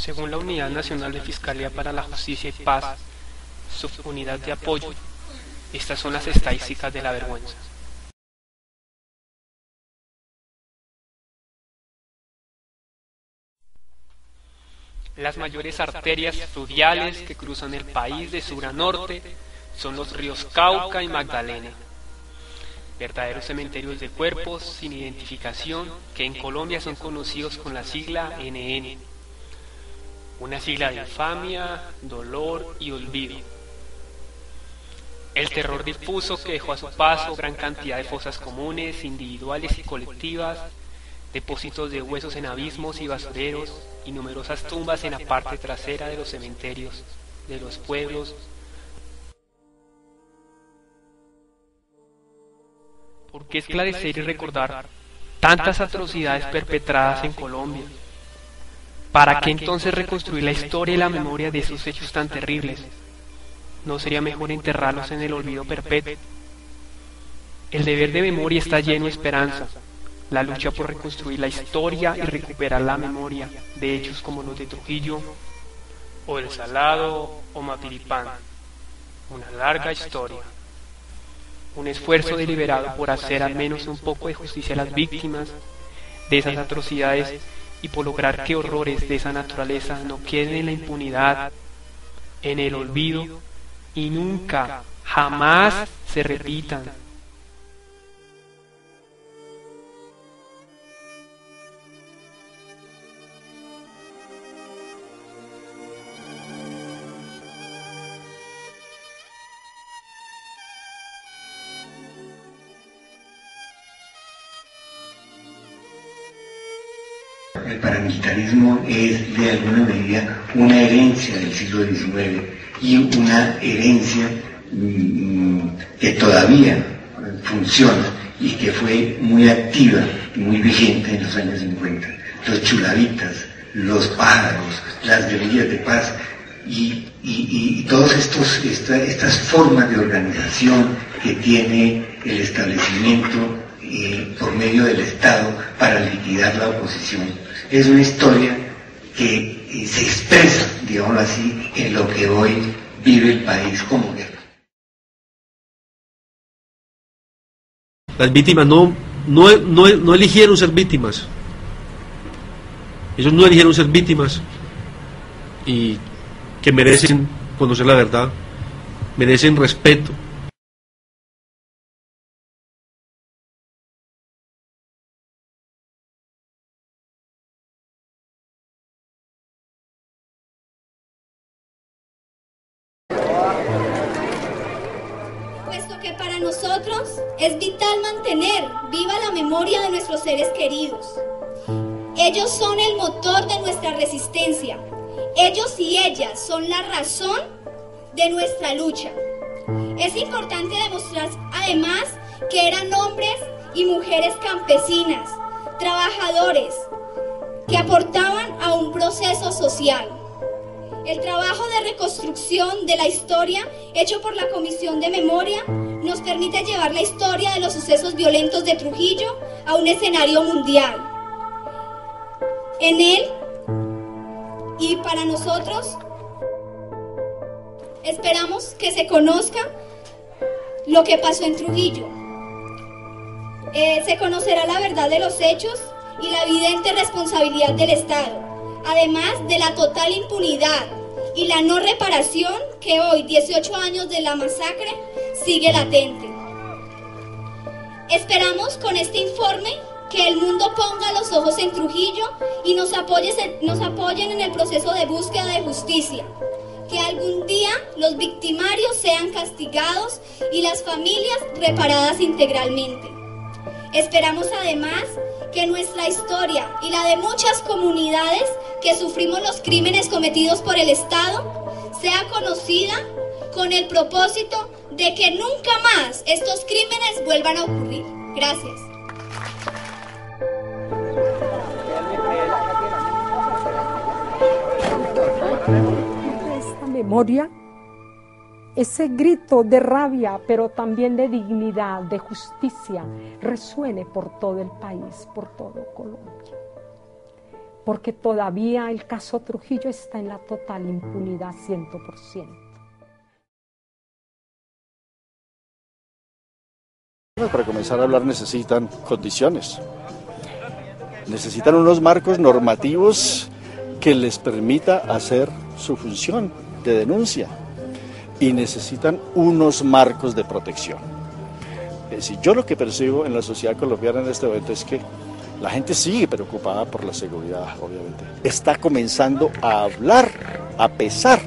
Según la Unidad Nacional de Fiscalía para la Justicia y Paz, subunidad de apoyo, estas son las estadísticas de la vergüenza. Las mayores arterias fluviales que cruzan el país de sur a norte son los ríos Cauca y Magdalena, verdaderos cementerios de cuerpos sin identificación que en Colombia son conocidos con la sigla NN, una sigla de infamia, dolor y olvido. El terror difuso que dejó a su paso gran cantidad de fosas comunes, individuales y colectivas, depósitos de huesos en abismos y basureros y numerosas tumbas en la parte trasera de los cementerios de los pueblos. ¿Por qué esclarecer y recordar tantas atrocidades perpetradas en Colombia? ¿Para qué entonces reconstruir la historia y la memoria de esos hechos tan terribles? ¿No sería mejor enterrarlos en el olvido perpetuo? El deber de memoria está lleno de esperanza la lucha por reconstruir la historia y recuperar la memoria de hechos como los de Trujillo o El Salado o Mapiripán. Una larga historia. Un esfuerzo deliberado por hacer al menos un poco de justicia a las víctimas de esas atrocidades y por lograr que horrores de esa naturaleza no queden en la impunidad, en el olvido y nunca, jamás se repitan. El paramilitarismo es de alguna medida una herencia del siglo XIX y una herencia mm, que todavía funciona y que fue muy activa y muy vigente en los años 50. Los chulavitas, los pájaros, las guerrillas de paz y, y, todas estas formas de organización que tiene el establecimiento eh, por medio del Estado para liquidar la oposición es una historia que eh, se expresa, digámoslo así, en lo que hoy vive el país como guerra. Las víctimas no, no, no, eligieron ser víctimas. Ellos no eligieron ser víctimas y que merecen conocer la verdad, merecen respeto, Es vital mantener viva la memoria de nuestros seres queridos. Ellos son el motor de nuestra resistencia. Ellos y ellas son la razón de nuestra lucha. Es importante demostrar además que eran hombres y mujeres campesinas, trabajadores, que aportaban a un proceso social. El trabajo de reconstrucción de la historia hecho por la Comisión de Memoria nos permite llevar la historia de los sucesos violentos de Trujillo a un escenario mundial. En él y para nosotros esperamos que se conozca lo que pasó en Trujillo. Eh, se conocerá la verdad de los hechos y la evidente responsabilidad del Estado además de la total impunidad y la no reparación que hoy, 18 años de la masacre, sigue latente. Esperamos con este informe que el mundo ponga los ojos en Trujillo y nos, nos apoyen en el proceso de búsqueda de justicia. Que algún día los victimarios sean castigados y las familias reparadas integralmente. Esperamos además que nuestra historia y la de muchas comunidades que sufrimos los crímenes cometidos por el Estado sea conocida con el propósito de que nunca más estos crímenes vuelvan a ocurrir. Gracias. Ese grito de rabia, pero también de dignidad, de justicia, resuene por todo el país, por todo Colombia. porque todavía el caso Trujillo está en la total impunidad 100%. Para comenzar a hablar necesitan condiciones, necesitan unos marcos normativos que les permita hacer su función de denuncia y necesitan unos marcos de protección. Es decir, yo lo que percibo en la sociedad colombiana en este momento es que la gente sigue preocupada por la seguridad, obviamente. Está comenzando a hablar a pesar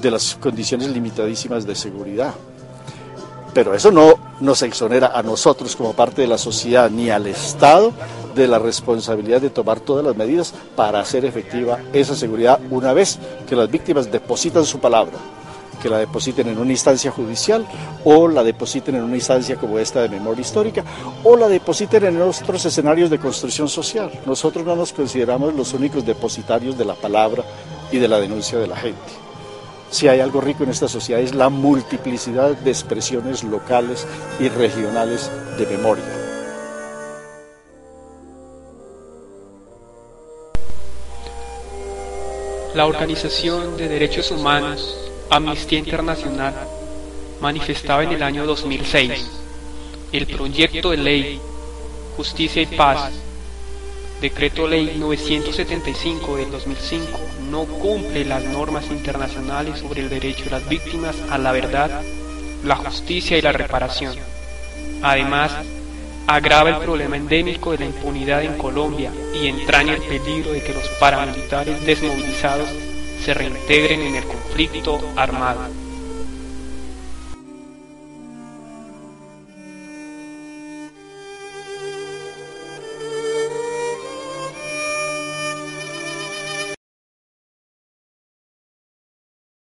de las condiciones limitadísimas de seguridad. Pero eso no nos exonera a nosotros como parte de la sociedad ni al Estado de la responsabilidad de tomar todas las medidas para hacer efectiva esa seguridad una vez que las víctimas depositan su palabra que la depositen en una instancia judicial o la depositen en una instancia como esta de memoria histórica o la depositen en otros escenarios de construcción social. Nosotros no nos consideramos los únicos depositarios de la palabra y de la denuncia de la gente. Si hay algo rico en esta sociedad es la multiplicidad de expresiones locales y regionales de memoria. La Organización de Derechos Humanos Amnistía Internacional manifestaba en el año 2006 el proyecto de ley Justicia y Paz, decreto ley 975 del 2005, no cumple las normas internacionales sobre el derecho de las víctimas a la verdad, la justicia y la reparación. Además, agrava el problema endémico de la impunidad en Colombia y entraña el peligro de que los paramilitares desmovilizados se reintegren en el conflicto armado.